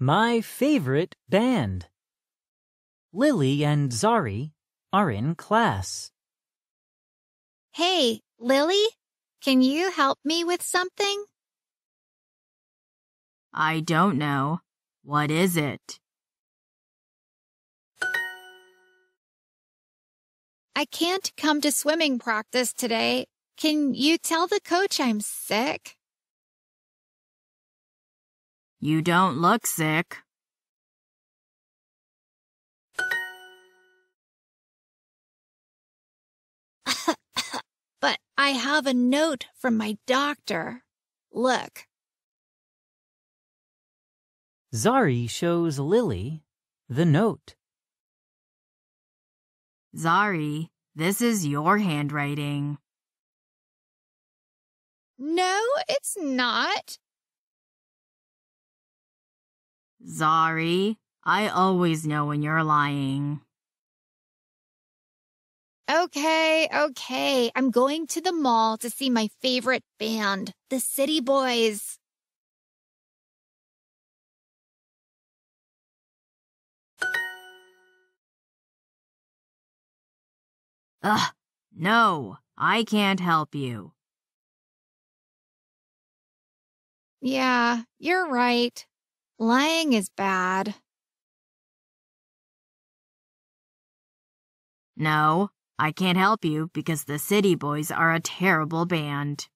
My favorite band. Lily and Zari are in class. Hey, Lily, can you help me with something? I don't know. What is it? I can't come to swimming practice today. Can you tell the coach I'm sick? You don't look sick. but I have a note from my doctor. Look. Zari shows Lily the note. Zari, this is your handwriting. No, it's not. Zari, I always know when you're lying. Okay, okay. I'm going to the mall to see my favorite band, the City Boys. Ugh, no, I can't help you. Yeah, you're right. Lying is bad. No, I can't help you because the City Boys are a terrible band.